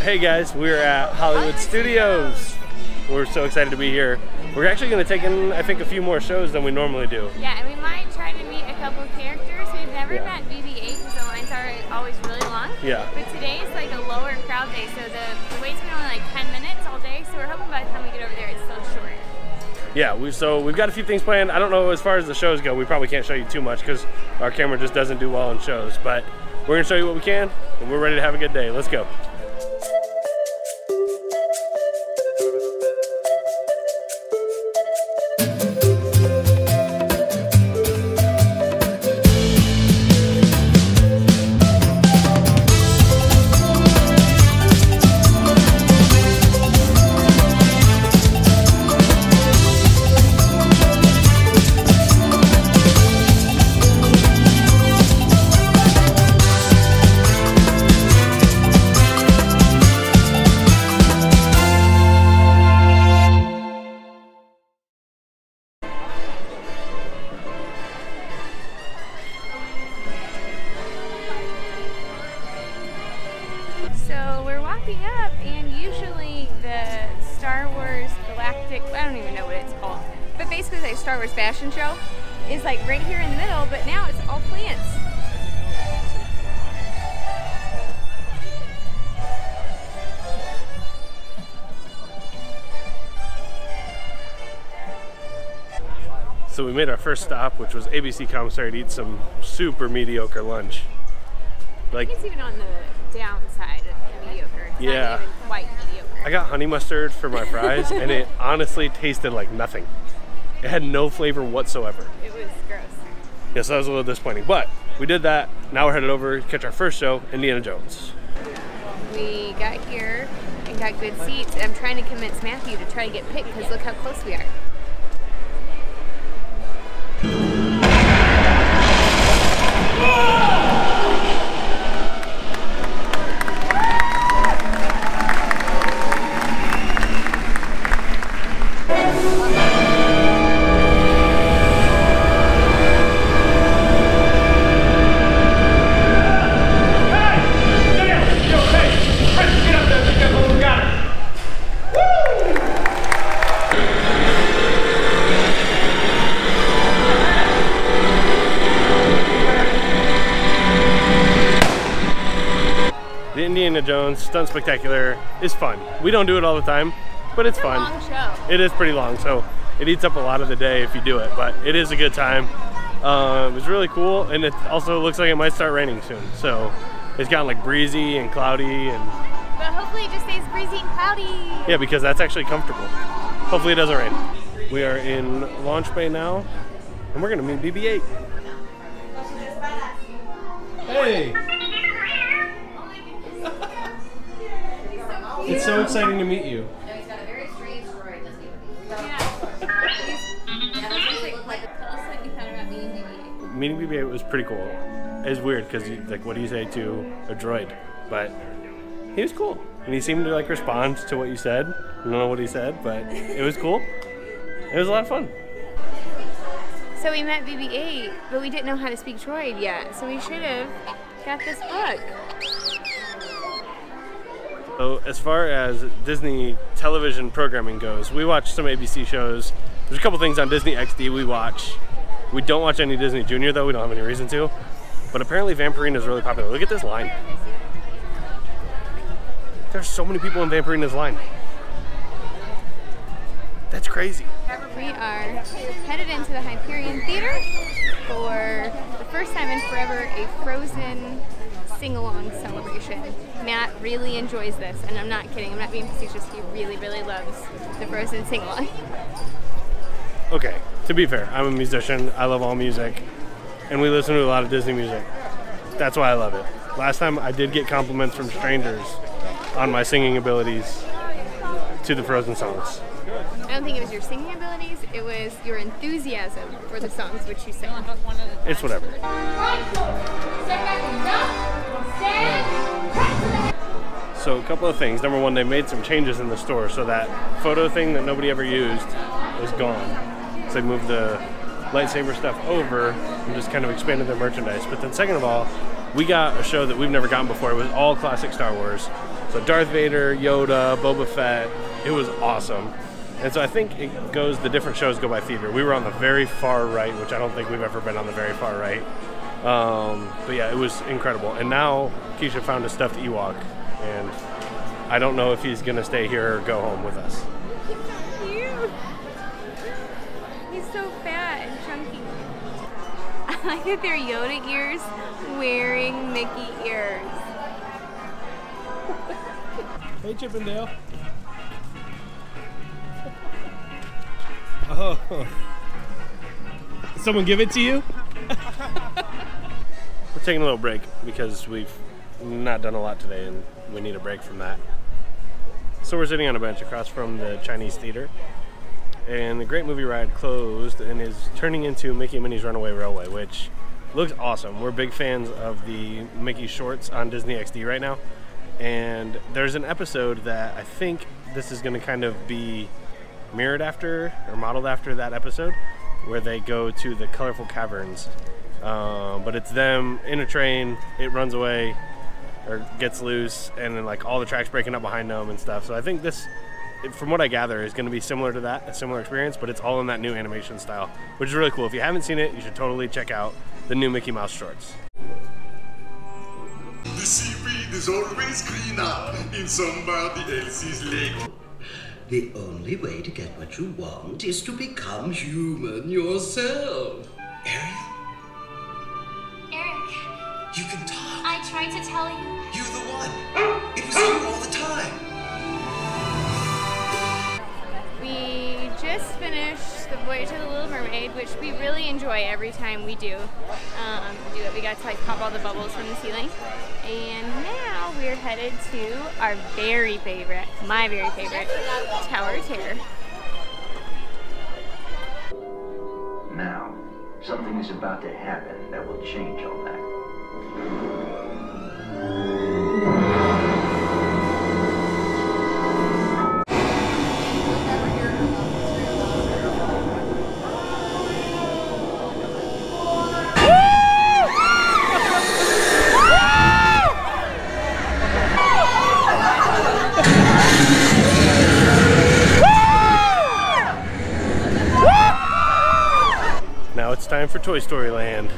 Hey guys, we're at Hollywood Studios. We're so excited to be here. We're actually going to take in, I think, a few more shows than we normally do. Yeah, and we might try to meet a couple characters. We've never Yeah. met BB-8 because the lines are always really long. Yeah. But today is like a lower crowd day, so the, the wait's been only like 10 minutes all day, so we're hoping by the time we get over there it's still short. Yeah, we, so we've got a few things planned. I don't know as far as the shows go. We probably can't show you too much because our camera just doesn't do well in shows. But we're going to show you what we can, and we're ready to have a good day. Let's go. So we're walking up, and usually the Star Wars Galactic, I don't even know what it's called, but basically like Star Wars fashion show is like right here in the middle, but now it's all plants. So we made our first stop, which was ABC Commissary to eat some super mediocre lunch. Like, It's even on the downside of mediocre. It's Yeah. quite mediocre. I got honey mustard for my fries, and it honestly tasted like nothing. It had no flavor whatsoever. It was gross. Yeah, so that was a little disappointing. But we did that. Now we're headed over to catch our first show, Indiana Jones. We got here and got good seats. I'm trying to convince Matthew to try to get picked because look how close we are. Stunt Spectacular is fun. We don't do it all the time, but it's It's a fun. long show. It is pretty long, so it eats up a lot of the day if you do it, but it is a good time. Um, it's really cool, and it also looks like it might start raining soon. So it's gotten like breezy and cloudy, and But hopefully it just stays breezy and cloudy. yeah, because that's actually comfortable. Hopefully it doesn't rain. We are in launch bay now, and we're gonna meet BB-8. Hey! It's so exciting to meet you. No, he's got a very strange story, doesn't he? Yeah, that's what it looked like. Tell us what you thought about meeting BB-8. meeting BB-8 was pretty cool. It's weird because like, what do you say to a droid? But he was cool, and he seemed to like respond to what you said. I don't know what he said, but it was cool. It was a lot of fun. So we met BB-8, but we didn't know how to speak droid yet. So we should have got this book. So as far as Disney television programming goes, we watch some ABC shows. There's a couple things on Disney XD we watch. We don't watch any Disney Junior though. We don't have any reason to. But apparently Vampirina is really popular. Look at this line. There's so many people in Vampirina's line. That's crazy. We are headed into the Hyperion Theater for the first time in forever a Frozen sing-along celebration. Matt really enjoys this, and I'm not kidding. I'm not being facetious. He really, really loves the Frozen sing-along. Okay, to be fair, I'm a musician. I love all music, and we listen to a lot of Disney music. That's why I love it. Last time I did get compliments from strangers on my singing abilities to the Frozen songs. I don't think it was your singing abilities. It was your enthusiasm for the songs which you sang. It's whatever. So a couple of things. Number one, they made some changes in the store, so that photo thing that nobody ever used is gone. So they moved the lightsaber stuff over and just kind of expanded their merchandise. But then second of all, we got a show that we've never gotten before. It was all classic Star Wars. So Darth Vader, Yoda, Boba Fett. It was awesome. And so I think it goes, the different shows go by theater. We were on the very far right, which I don't think we've ever been on the very far right. Um, but yeah, it was incredible. And now Keisha found a stuffed Ewok, and I don't know if he's gonna stay here or go home with us. He's so Cute. He's so fat and chunky. I like that they're Yoda ears wearing Mickey ears. Hey, Chip 'n' Dale. Oh. Someone give it to you? Taking a little break because we've not done a lot today and we need a break from that. So we're sitting on a bench across from the Chinese theater. And the Great Movie Ride closed and is turning into Mickey and Minnie's Runaway Railway, which looks awesome. We're big fans of the Mickey shorts on Disney XD right now. And there's an episode that I think this is going to kind of be mirrored after or modeled after that episode where they go to the colorful caverns. Um, but it's them in a train, it runs away or gets loose, and then like all the tracks breaking up behind them and stuff. So I think this, from what I gather, is going to be similar to that, a similar experience, but it's all in that new animation style, which is really cool. If you haven't seen it, you should totally check out the new Mickey Mouse shorts. The seaweed is always greener in somebody else's lake. The only way to get what you want is to become human yourself. Ariel, tried to tell you. You're the one. It was you all the time. We just finished The Voyage of the Little Mermaid, which we really enjoy every time we do um, do it. We got to like pop all the bubbles from the ceiling. And now we're headed to our very favorite, my very favorite, Tower of Terror. Now, something is about to happen that will change all that. Toy Story Land.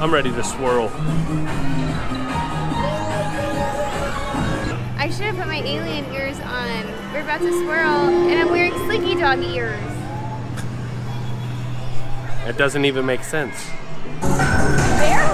I'm ready to swirl. I should have put my alien ears on. We're about to swirl, and I'm wearing Slinky Dog ears. That doesn't even make sense. I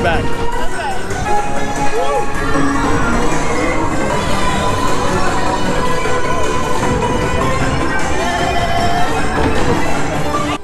you back.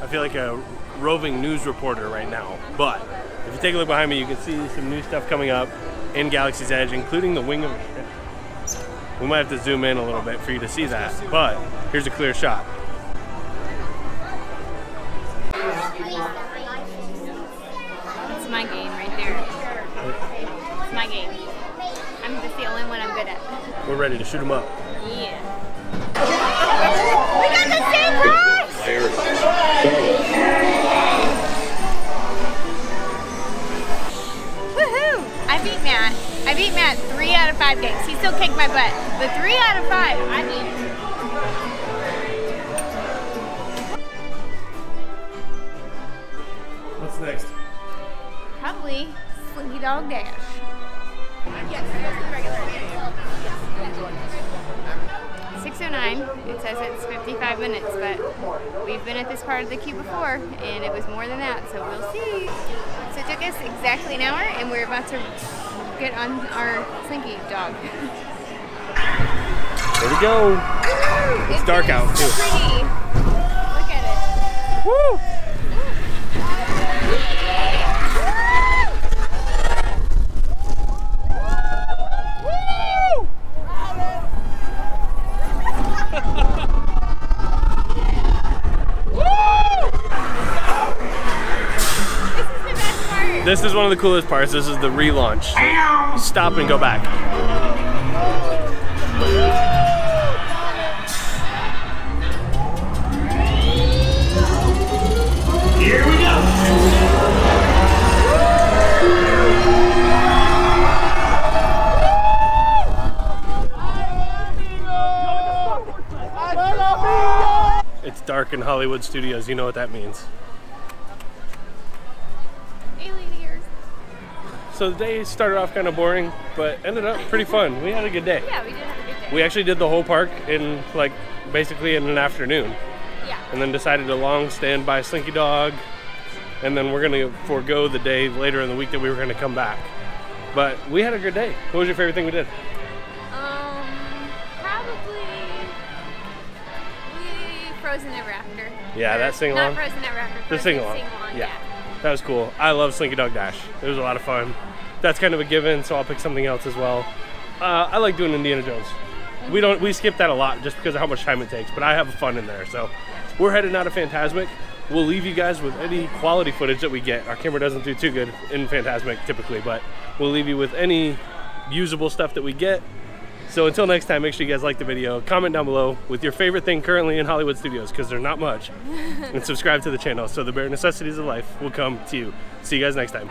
I feel like a roving news reporter right now. But if you take a look behind me, you can see some new stuff coming up in Galaxy's Edge, including the wing of a ship. We might have to zoom in a little bit for you to see that, but here's a clear shot. It's my game right there. It's my game. I'm just the only one I'm good at. We're ready to shoot them up. Yeah. we got the same prize! Woohoo! I beat Matt. I beat Matt three out of five games. He still kicked my butt. But three out of five, I beat. What's next? Probably Slinky Dog Dash. It says it's fifty-five minutes, but we've been at this part of the queue before, and it was more than that. So we'll see. So it took us exactly an hour, and we're about to get on our Slinky Dog. There we go. It's dark out too. Pretty. Look at it. Woo! Of the coolest parts. This is the relaunch. So stop and go back. Here we go. It's dark in Hollywood studios. You know what that means. So the day started off kind of boring, but ended up pretty fun. We had a good day. Yeah, we did have a good day. We actually did the whole park in like basically in an afternoon, yeah. and then decided to long stand by Slinky Dog, and then we're gonna forego the day later in the week that we were gonna come back. But we had a good day. What was your favorite thing we did? Um, probably we Frozen Ever After. Yeah, Or that sing-along? Not Frozen Ever After. The sing along. sing-along, Yeah. That was cool. I love Slinky Dog Dash. It was a lot of fun. That's kind of a given, so I'll pick something else as well. Uh, I like doing Indiana Jones. We don't we skip that a lot just because of how much time it takes, but I have fun in there. So we're heading out of Fantasmic. We'll leave you guys with any quality footage that we get. Our camera doesn't do too good in Fantasmic typically, but we'll leave you with any usable stuff that we get. So until next time, make sure you guys like the video, comment down below with your favorite thing currently in Hollywood studios, because they're not much, and subscribe to the channel so the bare necessities of life will come to you. See you guys next time.